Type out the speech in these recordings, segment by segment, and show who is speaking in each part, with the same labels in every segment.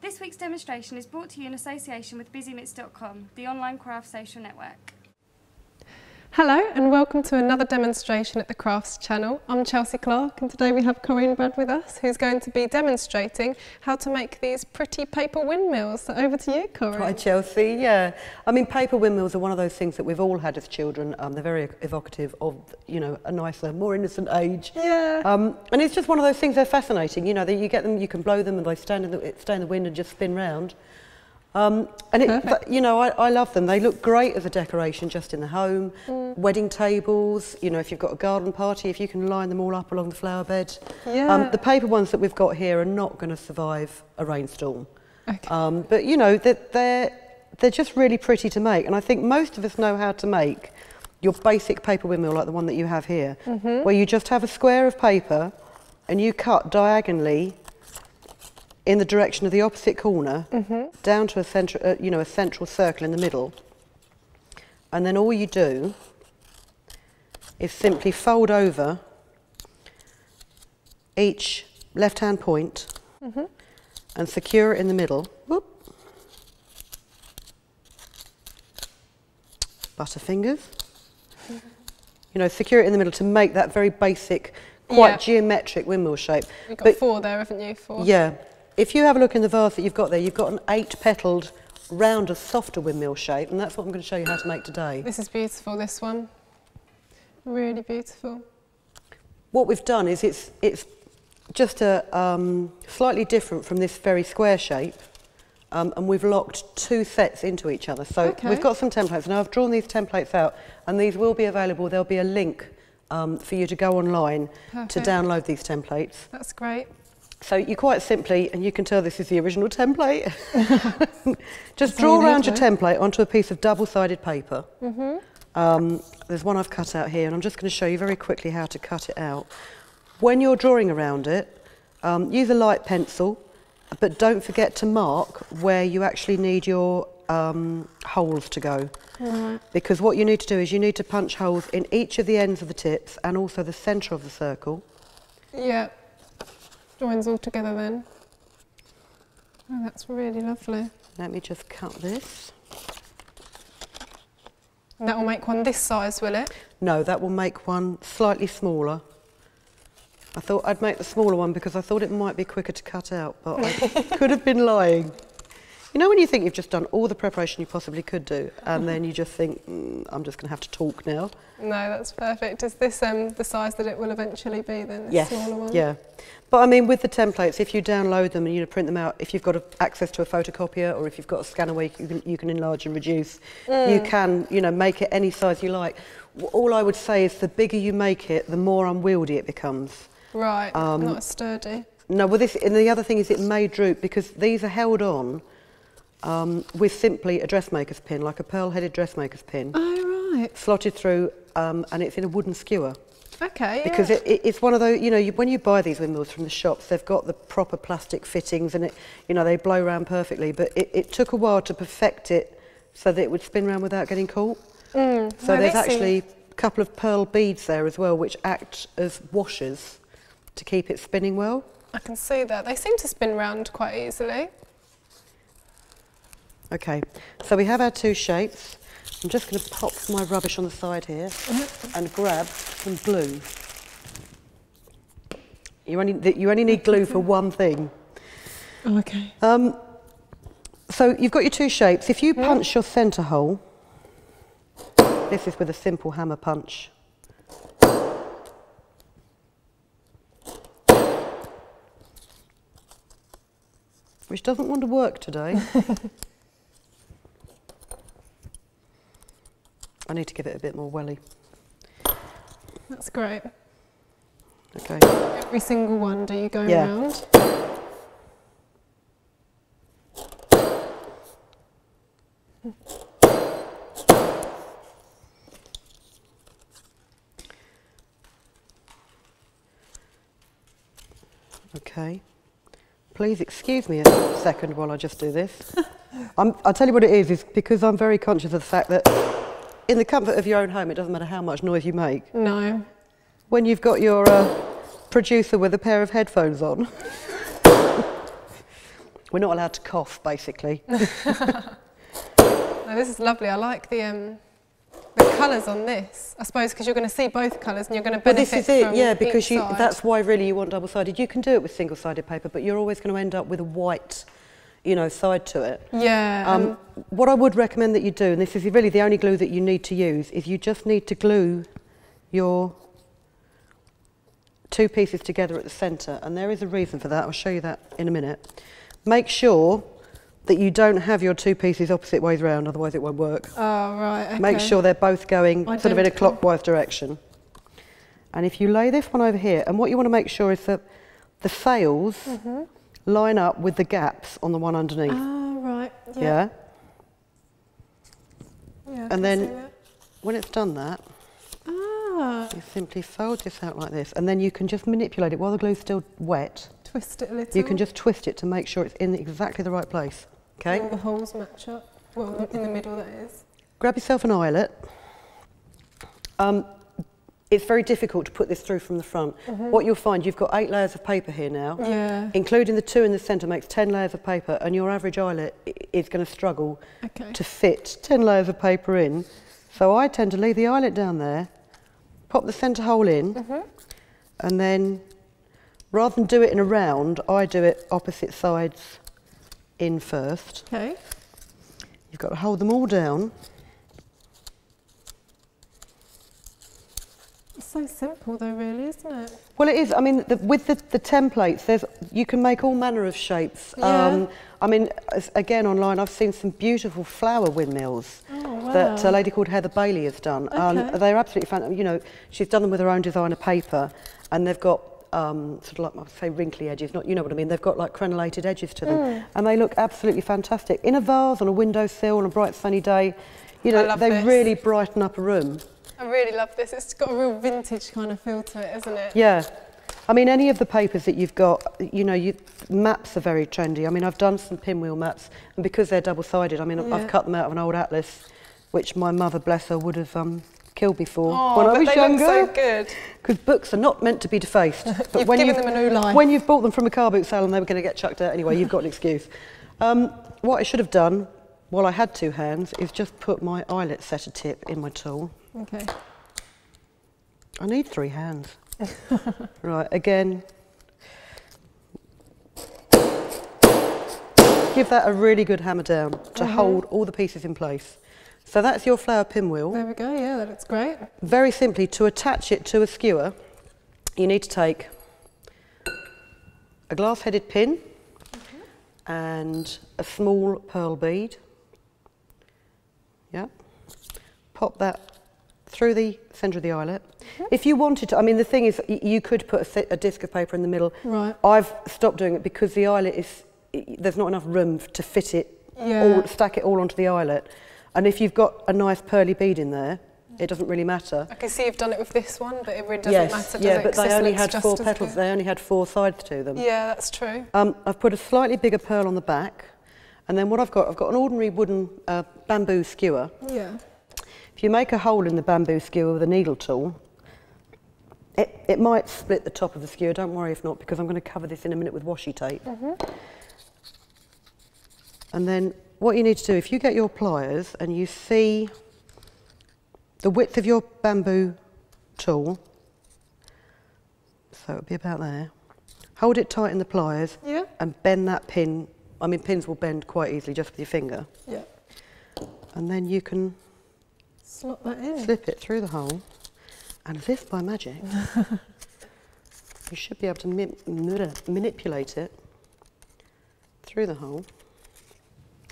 Speaker 1: This week's demonstration is brought to you in association with BusyMits.com, the online craft social network.
Speaker 2: Hello and welcome to another demonstration at the Crafts channel. I'm Chelsea Clark and today we have Corinne Bradd with us who's going to be demonstrating how to make these pretty paper windmills. So over to you Corinne.
Speaker 3: Hi Chelsea, yeah. I mean paper windmills are one of those things that we've all had as children. Um, they're very evocative of, you know, a nicer, more innocent age.
Speaker 2: Yeah.
Speaker 3: Um, and it's just one of those things, they're fascinating. You know, that you get them, you can blow them and they stand in the, stay in the wind and just spin round. Um, and it, th- you know, I, I love them. They look great as a decoration just in the home. Mm. Wedding tables, you know, if you've got a garden party, if you can line them all up along the flower bed.
Speaker 2: Yeah. Um,
Speaker 3: the paper ones that we've got here are not going to survive a rainstorm.
Speaker 2: Okay.
Speaker 3: Um, but, you know, they're, they're, they're just really pretty to make. And I think most of us know how to make your basic paper windmill like the one that you have here,
Speaker 2: mm-hmm.
Speaker 3: where you just have a square of paper and you cut diagonally in the direction of the opposite corner
Speaker 2: mm-hmm.
Speaker 3: down to a central, uh, you know, a central circle in the middle. And then all you do is simply fold over each left-hand point
Speaker 2: mm-hmm.
Speaker 3: and secure it in the middle. Whoop. Butterfingers. Mm-hmm. You know, secure it in the middle to make that very basic, quite
Speaker 2: yeah.
Speaker 3: geometric windmill shape.
Speaker 2: You've got but four there, haven't you? Four.
Speaker 3: Yeah. If you have a look in the vase that you've got there, you've got an eight-petaled, rounder, softer windmill shape, and that's what I'm going to show you how to make today.
Speaker 2: This is beautiful, this one. Really beautiful.
Speaker 3: What we've done is it's, it's just a um, slightly different from this very square shape, um, and we've locked two sets into each other. So
Speaker 2: okay.
Speaker 3: we've got some templates. Now I've drawn these templates out, and these will be available. There'll be a link um, for you to go online
Speaker 2: Perfect.
Speaker 3: to download these templates.
Speaker 2: That's great.
Speaker 3: So you quite simply, and you can tell this is the original template, just draw around your template onto a piece of double-sided paper.
Speaker 2: Mm -hmm.
Speaker 3: um, there's one I've cut out here, and I'm just going to show you very quickly how to cut it out. When you're drawing around it, um, use a light pencil, but don't forget to mark where you actually need your um, holes to go.
Speaker 2: Right.
Speaker 3: Because what you need to do is you need to punch holes in each of the ends of the tips and also the centre of the circle.
Speaker 2: Yeah joins all together then. Oh, that's really lovely.
Speaker 3: Let me just cut this.
Speaker 2: And that will make one this size, will it?
Speaker 3: No, that will make one slightly smaller. I thought I'd make the smaller one because I thought it might be quicker to cut out, but I could have been lying. You know when you think you've just done all the preparation you possibly could do, and then you just think, mm, I'm just going to have to talk now?
Speaker 2: No, that's perfect. Is this um, the size that it will eventually be then,
Speaker 3: yes,
Speaker 2: smaller one?
Speaker 3: yeah. But I mean, with the templates, if you download them and you print them out, if you've got a, access to a photocopier or if you've got a scanner where you can, you can enlarge and reduce,
Speaker 2: mm.
Speaker 3: you can, you know, make it any size you like. All I would say is the bigger you make it, the more unwieldy it becomes.
Speaker 2: Right, um, not sturdy.
Speaker 3: No, well, this, and the other thing is it may droop because these are held on um, with simply a dressmaker's pin, like a pearl-headed dressmaker's pin.
Speaker 2: Oh, right.
Speaker 3: Slotted through, um, and it's in a wooden skewer.
Speaker 2: Okay,
Speaker 3: Because
Speaker 2: yeah.
Speaker 3: it, it, it's one of those, you know, you, when you buy these windmills from the shops, they've got the proper plastic fittings and, it, you know, they blow around perfectly. But it, it took a while to perfect it so that it would spin around without getting caught.
Speaker 2: Mm,
Speaker 3: so no, there's actually a couple of pearl beads there as well, which act as washers to keep it spinning well.
Speaker 2: I can see that. They seem to spin round quite easily.
Speaker 3: Okay, so we have our two shapes. I'm just going to pop my rubbish on the side here and grab some glue. You only, you only need glue for one thing.
Speaker 2: Oh, okay.
Speaker 3: Um, so you've got your two shapes. If you punch your centre hole, this is with a simple hammer punch. Which doesn't want to work today. I need to give it a bit more welly.
Speaker 2: That's great.
Speaker 3: Okay.
Speaker 2: Every single one, do you go
Speaker 3: yeah.
Speaker 2: around?
Speaker 3: Okay. Please excuse me a second while I just do this. I'll tell you what it is, is because I'm very conscious of the fact that in the comfort of your own home, it doesn't matter how much noise you make.
Speaker 2: No.
Speaker 3: When you've got your uh, producer with a pair of headphones on, We're not allowed to cough, basically.
Speaker 2: no, this is lovely. I like the um, the colours on this. I suppose because you're going to see both colours and you're going to
Speaker 3: But
Speaker 2: benefit
Speaker 3: this is it, yeah, because you, that's why really you want double-sided. You can do it with single-sided paper, but you're always going to end up with a white, you know, side to it.
Speaker 2: yeah.
Speaker 3: Um, what I would recommend that you do, and this is really the only glue that you need to use, is you just need to glue your two pieces together at the centre, and there is a reason for that. I'll show you that in a minute. Make sure that you don't have your two pieces opposite ways round, otherwise it won't work.
Speaker 2: oh right. Okay.
Speaker 3: Make sure they're both going sort of in a clockwise direction. And if you lay this one over here, and what you want to make sure is that the sails
Speaker 2: Mm-hmm.
Speaker 3: Line up with the gaps on the one underneath.
Speaker 2: Oh right.
Speaker 3: yeah.
Speaker 2: Yeah. yeah
Speaker 3: And then- When it's done that,
Speaker 2: ah,
Speaker 3: you simply fold this out like this, and then you can just manipulate it while the glue's still wet.
Speaker 2: twist it a little.
Speaker 3: You can just twist it to make sure it's in exactly the right place. Okay.
Speaker 2: All the holes match up. Well, in the middle that is.
Speaker 3: Grab yourself an eyelet. Um, it's very difficult to put this through from the front. What you'll find, you've got eight layers of paper here now.
Speaker 2: Yeah.
Speaker 3: including the two in the centre makes 10 layers of paper and your average eyelet is going to struggle
Speaker 2: Okay.
Speaker 3: to fit 10 layers of paper in. So I tend to leave the eyelet down there, pop the centre hole in
Speaker 2: Mm-hmm.
Speaker 3: and then rather than do it in a round, I do it opposite sides in first.
Speaker 2: Okay.
Speaker 3: You've got to hold them all down.
Speaker 2: So simple though, really, isn't it?
Speaker 3: Well, it is. I mean, the, with the, the templates, there's you can make all manner of shapes. Um,
Speaker 2: Yeah.
Speaker 3: I mean, as- again, online, I've seen some beautiful flower windmills
Speaker 2: Oh
Speaker 3: that a lady called Heather Bailey has done. Um,
Speaker 2: Okay.
Speaker 3: they're absolutely fantastic. You know, she's done them with her own designer paper, and they've got um, sort of like I say wrinkly edges. Not you know what I mean. They've got like crenellated edges to them,
Speaker 2: Mm.
Speaker 3: and they look absolutely fantastic in a vase on a windowsill on a bright sunny day. You know, they
Speaker 2: this.
Speaker 3: really brighten up a room.
Speaker 2: I really love this. It's got a real vintage kind of feel to it, isn't it?
Speaker 3: Yeah. I mean, any of the papers that you've got, you know, you, maps are very trendy. I mean, I've done some pinwheel maps, and because they're double-sided, I mean, I've-
Speaker 2: Yeah.
Speaker 3: I've cut them out of an old atlas, which my mother, bless her, would have um, killed before
Speaker 2: Oh,
Speaker 3: when I was
Speaker 2: they
Speaker 3: younger.
Speaker 2: look so good.
Speaker 3: Because books are not meant to be defaced. But
Speaker 2: You've
Speaker 3: when
Speaker 2: given
Speaker 3: you've,
Speaker 2: them a new life.
Speaker 3: when you've bought them from a car boot sale and they were going to get chucked out anyway, you've got an excuse. Um, what I should have done, while I had two hands, is just put my eyelet setter tip in my tool.
Speaker 2: Okay.
Speaker 3: I need three hands. right, again. Give that a really good hammer down to
Speaker 2: Mhm.
Speaker 3: hold all the pieces in place. So that's your flower pinwheel.
Speaker 2: There we go. Yeah, that looks great.
Speaker 3: Very simply, to attach it to a skewer, you need to take a glass-headed pin and a small pearl bead. Yeah. Pop that through the centre of the eyelet. If you wanted to, I mean, the thing is, y- you could put a, a disc of paper in the middle.
Speaker 2: Right.
Speaker 3: I've stopped doing it because the eyelet is, there's not enough room f- to fit it,
Speaker 2: Yeah.
Speaker 3: all, stack it all onto the eyelet. And if you've got a nice pearly bead in there, it doesn't really matter.
Speaker 2: I can see you've done it with this one, but it really doesn't
Speaker 3: yes,
Speaker 2: matter, does
Speaker 3: yeah,
Speaker 2: it?
Speaker 3: but they only had four petals.
Speaker 2: good.
Speaker 3: They only had four sides to them.
Speaker 2: Yeah, that's true.
Speaker 3: Um, I've put a slightly bigger pearl on the back, and then what I've got, I've got an ordinary wooden uh, bamboo skewer.
Speaker 2: Yeah.
Speaker 3: If you make a hole in the bamboo skewer with a needle tool, it, it might split the top of the skewer. Don't worry if not, because I'm going to cover this in a minute with washi tape. And then what you need to do, if you get your pliers and you see the width of your bamboo tool, so it'll be about there, hold it tight in the pliers
Speaker 2: Yeah.
Speaker 3: and bend that pin. I mean, pins will bend quite easily just with your finger.
Speaker 2: Yeah.
Speaker 3: And then you can
Speaker 2: Slot that in.
Speaker 3: slip it through the hole, and as if by magic, you should be able to manipulate it through the hole,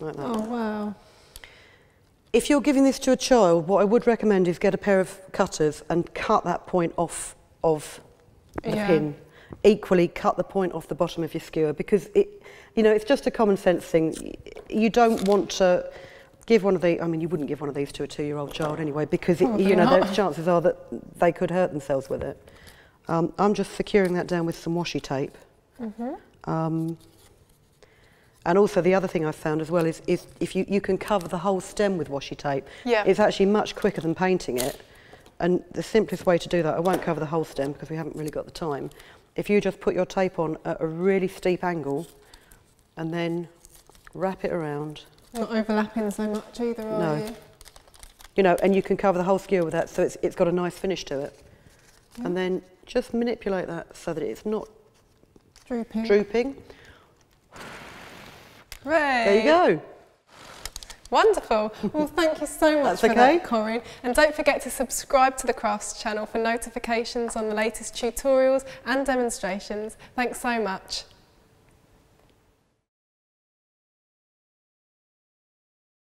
Speaker 3: like that.
Speaker 2: Oh wow.
Speaker 3: If you're giving this to a child, what I would recommend is get a pair of cutters and cut that point off of the
Speaker 2: Yeah.
Speaker 3: pin. Equally, cut the point off the bottom of your skewer because it, you know, it's just a common sense thing. You don't want to give one of the. I mean, you wouldn't give one of these to a two-year-old child anyway because it,
Speaker 2: Probably
Speaker 3: you know, those chances are that they could hurt themselves with it. Um, I'm just securing that down with some washi tape.
Speaker 2: Mm-hmm.
Speaker 3: Um, and also the other thing I've found as well is, is if you, you can cover the whole stem with washi tape,
Speaker 2: Yeah.
Speaker 3: it's actually much quicker than painting it. And the simplest way to do that, I won't cover the whole stem because we haven't really got the time. If you just put your tape on at a really steep angle and then wrap it around.
Speaker 2: Not overlapping so much either, are
Speaker 3: No.
Speaker 2: you?
Speaker 3: You know, and you can cover the whole skewer with that so it's, it's got a nice finish to it. And then just manipulate that so that it's not
Speaker 2: Drooping.
Speaker 3: drooping.
Speaker 2: Hooray.
Speaker 3: There you go.
Speaker 2: Wonderful. Well, thank you so much
Speaker 3: That's
Speaker 2: for
Speaker 3: okay.
Speaker 2: that, Corinne. And don't forget to subscribe to the Crafts channel for notifications on the latest tutorials and demonstrations. Thanks so much.